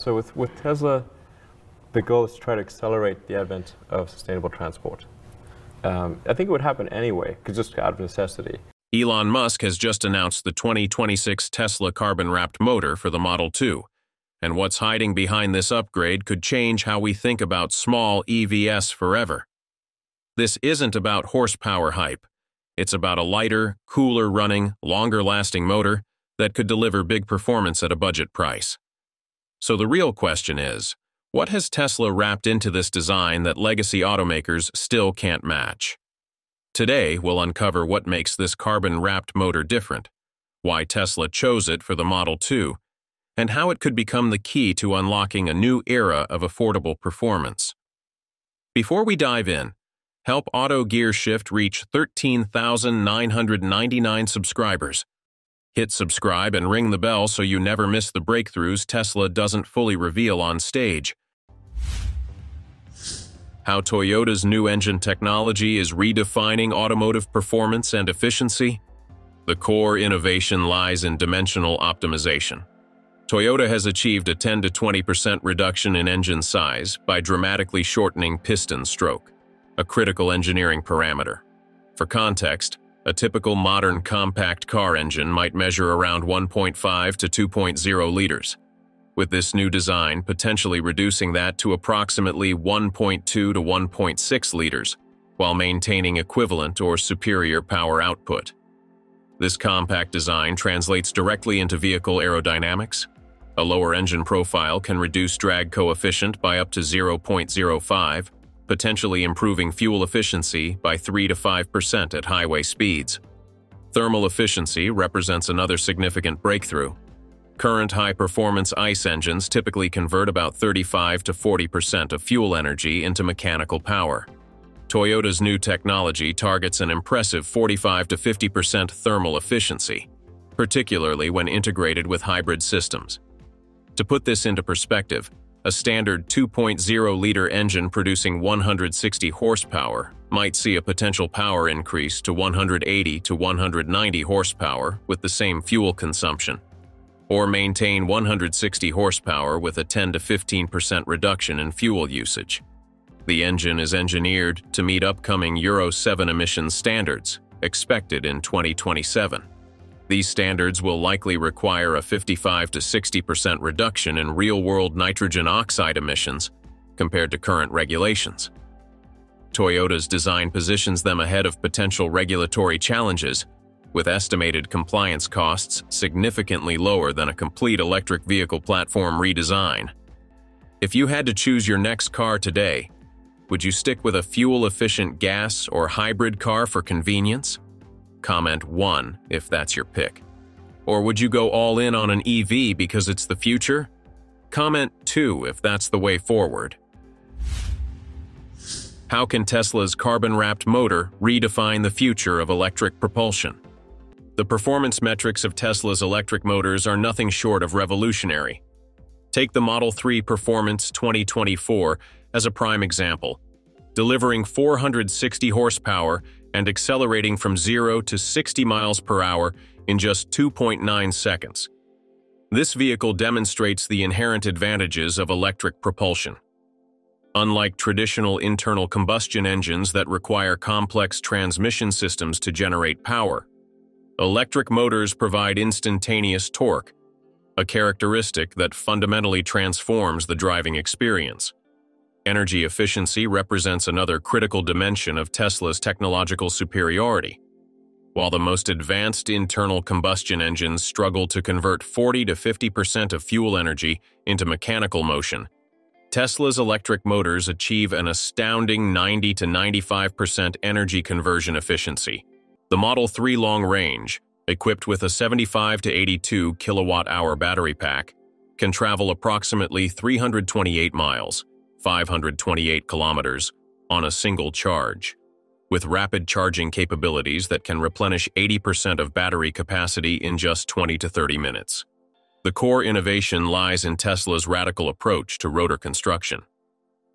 So with, with Tesla, the goal is to try to accelerate the advent of sustainable transport. Um, I think it would happen anyway, just out of necessity. Elon Musk has just announced the 2026 Tesla carbon-wrapped motor for the Model 2, and what's hiding behind this upgrade could change how we think about small EVs forever. This isn't about horsepower hype. It's about a lighter, cooler running, longer lasting motor that could deliver big performance at a budget price. So the real question is, what has Tesla wrapped into this design that legacy automakers still can't match? Today, we'll uncover what makes this carbon-wrapped motor different, why Tesla chose it for the Model 2, and how it could become the key to unlocking a new era of affordable performance. Before we dive in, help Auto Gear Shift reach 13,999 subscribers. Hit subscribe and ring the bell so you never miss the breakthroughs Tesla doesn't fully reveal on stage. How Toyota's new engine technology is redefining automotive performance and efficiency? The core innovation lies in dimensional optimization. Toyota has achieved a 10 to 20% reduction in engine size by dramatically shortening piston stroke, a critical engineering parameter. For context, a typical modern compact car engine might measure around 1.5 to 2.0 liters, with this new design potentially reducing that to approximately 1.2 to 1.6 liters, while maintaining equivalent or superior power output. This compact design translates directly into vehicle aerodynamics, a lower engine profile can reduce drag coefficient by up to 0.05, potentially improving fuel efficiency by 3 to 5% at highway speeds. Thermal efficiency represents another significant breakthrough. Current high-performance ICE engines typically convert about 35 to 40% of fuel energy into mechanical power. Toyota's new technology targets an impressive 45 to 50% thermal efficiency, particularly when integrated with hybrid systems. To put this into perspective, a standard 2.0-liter engine producing 160 horsepower might see a potential power increase to 180 to 190 horsepower with the same fuel consumption, or maintain 160 horsepower with a 10 to 15% reduction in fuel usage. The engine is engineered to meet upcoming Euro 7 emission standards, expected in 2027. These standards will likely require a 55 to 60% reduction in real-world nitrogen oxide emissions compared to current regulations. Toyota's design positions them ahead of potential regulatory challenges, with estimated compliance costs significantly lower than a complete electric vehicle platform redesign. If you had to choose your next car today, would you stick with a fuel-efficient gas or hybrid car for convenience? Comment 1 if that's your pick. Or would you go all in on an EV because it's the future? Comment 2 if that's the way forward. How can Tesla's carbon-wrapped motor redefine the future of electric propulsion? The performance metrics of Tesla's electric motors are nothing short of revolutionary. Take the Model 3 Performance 2024 as a prime example. Delivering 460 horsepower and accelerating from 0 to 60 miles per hour in just 2.9 seconds. This vehicle demonstrates the inherent advantages of electric propulsion. Unlike traditional internal combustion engines that require complex transmission systems to generate power, electric motors provide instantaneous torque, a characteristic that fundamentally transforms the driving experience. Energy efficiency represents another critical dimension of Tesla's technological superiority. While the most advanced internal combustion engines struggle to convert 40 to 50% of fuel energy into mechanical motion, Tesla's electric motors achieve an astounding 90 to 95% energy conversion efficiency. The Model 3 long range, equipped with a 75 to 82 kilowatt-hour battery pack, can travel approximately 328 miles, 528 kilometers, on a single charge. With rapid charging capabilities that can replenish 80% of battery capacity in just 20 to 30 minutes. The core innovation lies in Tesla's radical approach to rotor construction.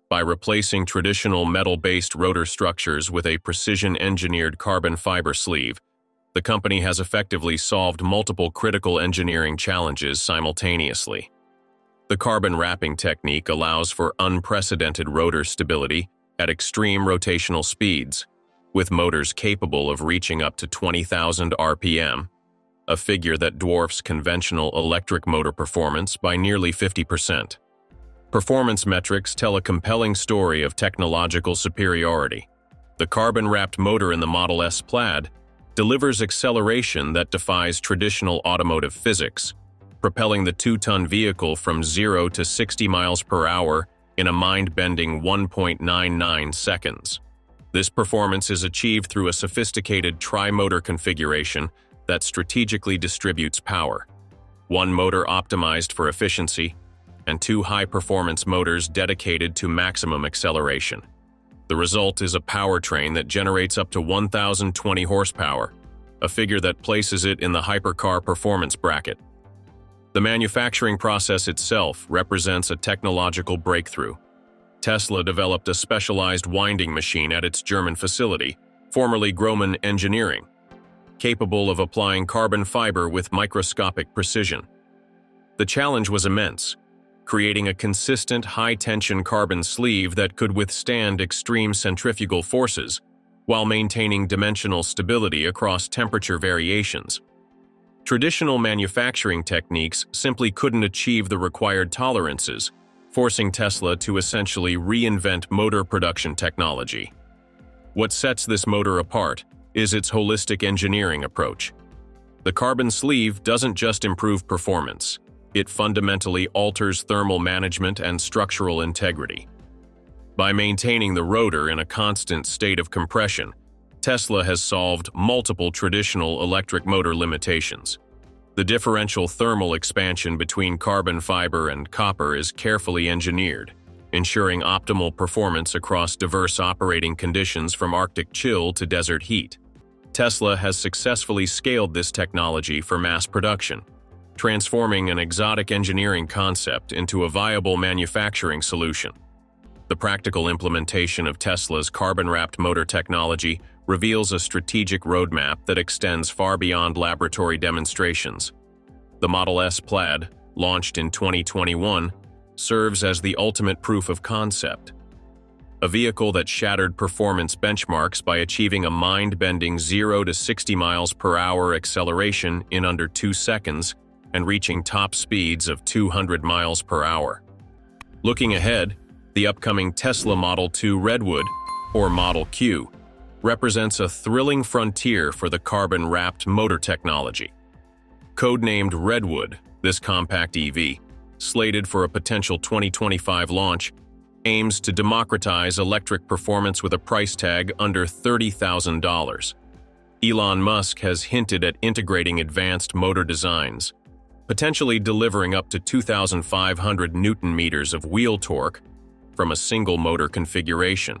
By replacing traditional metal-based rotor structures with a precision-engineered carbon fiber sleeve, the company has effectively solved multiple critical engineering challenges simultaneously. The carbon wrapping technique allows for unprecedented rotor stability at extreme rotational speeds, with motors capable of reaching up to 20,000 RPM, a figure that dwarfs conventional electric motor performance by nearly 50%. Performance metrics tell a compelling story of technological superiority. The carbon-wrapped motor in the Model S Plaid delivers acceleration that defies traditional automotive physics, propelling the two-ton vehicle from 0 to 60 miles per hour in a mind-bending 1.99 seconds. This performance is achieved through a sophisticated tri-motor configuration that strategically distributes power. One motor optimized for efficiency, and two high-performance motors dedicated to maximum acceleration. The result is a powertrain that generates up to 1,020 horsepower, a figure that places it in the hypercar performance bracket. The manufacturing process itself represents a technological breakthrough. Tesla developed a specialized winding machine at its German facility, formerly Grohmann Engineering, capable of applying carbon fiber with microscopic precision. The challenge was immense, creating a consistent high-tension carbon sleeve that could withstand extreme centrifugal forces while maintaining dimensional stability across temperature variations. Traditional manufacturing techniques simply couldn't achieve the required tolerances, forcing Tesla to essentially reinvent motor production technology. What sets this motor apart is its holistic engineering approach. The carbon sleeve doesn't just improve performance, it fundamentally alters thermal management and structural integrity. By maintaining the rotor in a constant state of compression, Tesla has solved multiple traditional electric motor limitations. The differential thermal expansion between carbon fiber and copper is carefully engineered, ensuring optimal performance across diverse operating conditions from Arctic chill to desert heat. Tesla has successfully scaled this technology for mass production, transforming an exotic engineering concept into a viable manufacturing solution. The practical implementation of Tesla's carbon-wrapped motor technology reveals a strategic roadmap that extends far beyond laboratory demonstrations. The Model S Plaid, launched in 2021, serves as the ultimate proof of concept. A vehicle that shattered performance benchmarks by achieving a mind-bending 0 to 60 miles per hour acceleration in under 2 seconds and reaching top speeds of 200 miles per hour. Looking ahead, the upcoming Tesla Model 2 Redwood, or Model Q, represents a thrilling frontier for the carbon-wrapped motor technology. Codenamed Redwood, this compact EV, slated for a potential 2025 launch, aims to democratize electric performance with a price tag under $30,000. Elon Musk has hinted at integrating advanced motor designs, potentially delivering up to 2,500 newton-meters of wheel torque from a single motor configuration,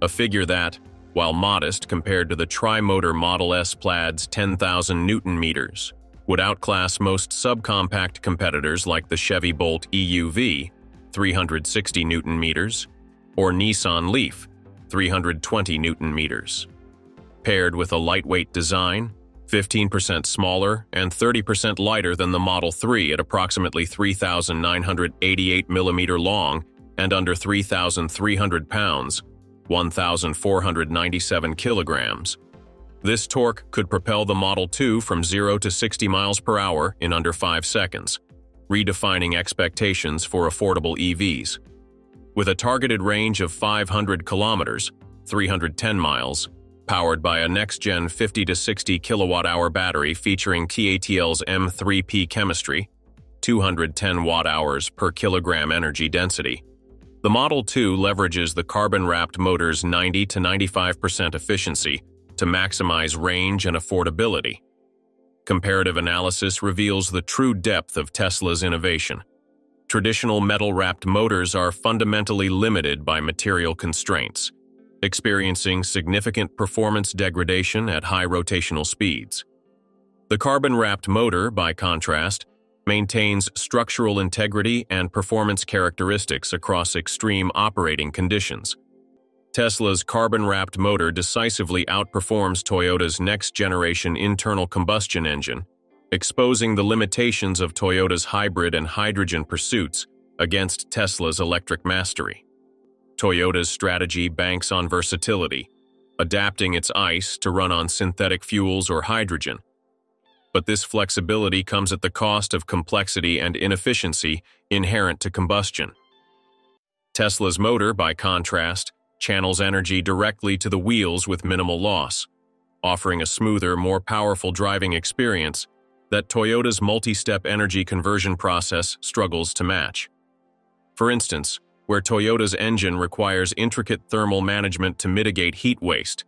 a figure that, while modest compared to the tri-motor Model S Plaid's 10,000 newton-meters, would outclass most subcompact competitors like the Chevy Bolt EUV, 360 newton-meters, or Nissan Leaf, 320 newton-meters. Paired with a lightweight design, 15% smaller and 30% lighter than the Model 3 at approximately 3,988 mm long and under 3,300 pounds, 1,497 kilograms. This torque could propel the Model 2 from 0 to 60 miles per hour in under 5 seconds, redefining expectations for affordable EVs. With a targeted range of 500 kilometers, 310 miles, powered by a next-gen 50 to 60 kilowatt-hour battery featuring CATL's M3P chemistry, 210 watt-hours per kilogram energy density. The Model 2 leverages the carbon-wrapped motor's 90 to 95% efficiency to maximize range and affordability. Comparative analysis reveals the true depth of Tesla's innovation. Traditional metal-wrapped motors are fundamentally limited by material constraints, experiencing significant performance degradation at high rotational speeds. The carbon-wrapped motor, by contrast, maintains structural integrity and performance characteristics across extreme operating conditions. Tesla's carbon-wrapped motor decisively outperforms Toyota's next-generation internal combustion engine, exposing the limitations of Toyota's hybrid and hydrogen pursuits against Tesla's electric mastery. Toyota's strategy banks on versatility, adapting its ICE to run on synthetic fuels or hydrogen. But this flexibility comes at the cost of complexity and inefficiency inherent to combustion. Tesla's motor, by contrast, channels energy directly to the wheels with minimal loss, offering a smoother, more powerful driving experience that Toyota's multi-step energy conversion process struggles to match. For instance, where Toyota's engine requires intricate thermal management to mitigate heat waste,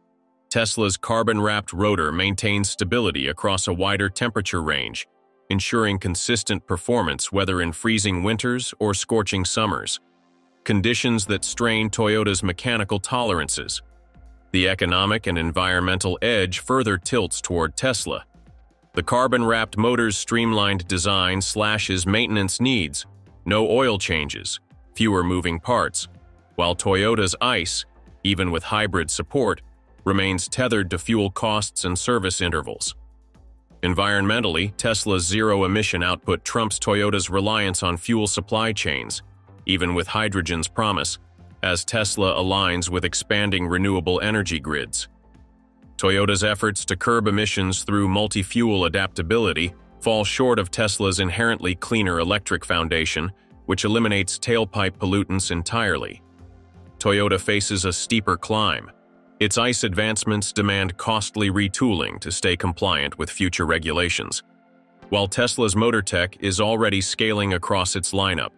Tesla's carbon-wrapped rotor maintains stability across a wider temperature range, ensuring consistent performance whether in freezing winters or scorching summers, conditions that strain Toyota's mechanical tolerances. The economic and environmental edge further tilts toward Tesla. The carbon-wrapped motor's streamlined design slashes maintenance needs, no oil changes, fewer moving parts, while Toyota's ICE, even with hybrid support, remains tethered to fuel costs and service intervals. Environmentally, Tesla's zero-emission output trumps Toyota's reliance on fuel supply chains, even with hydrogen's promise, as Tesla aligns with expanding renewable energy grids. Toyota's efforts to curb emissions through multi-fuel adaptability fall short of Tesla's inherently cleaner electric foundation, which eliminates tailpipe pollutants entirely. Toyota faces a steeper climb. Its ICE advancements demand costly retooling to stay compliant with future regulations, while Tesla's motor tech is already scaling across its lineup,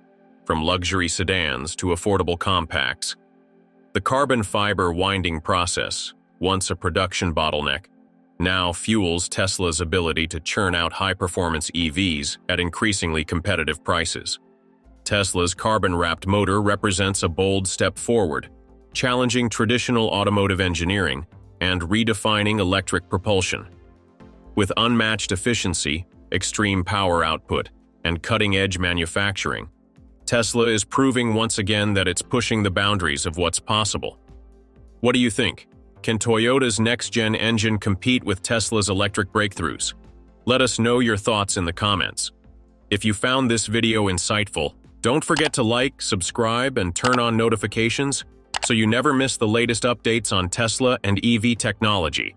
from luxury sedans to affordable compacts. The carbon fiber winding process, once a production bottleneck, now fuels Tesla's ability to churn out high-performance EVs at increasingly competitive prices. Tesla's carbon-wrapped motor represents a bold step forward, challenging traditional automotive engineering and redefining electric propulsion. With unmatched efficiency, extreme power output, and cutting-edge manufacturing, Tesla is proving once again that it's pushing the boundaries of what's possible. What do you think? Can Toyota's next-gen engine compete with Tesla's electric breakthroughs? Let us know your thoughts in the comments. If you found this video insightful, don't forget to like, subscribe, and turn on notifications so you never miss the latest updates on Tesla and EV technology.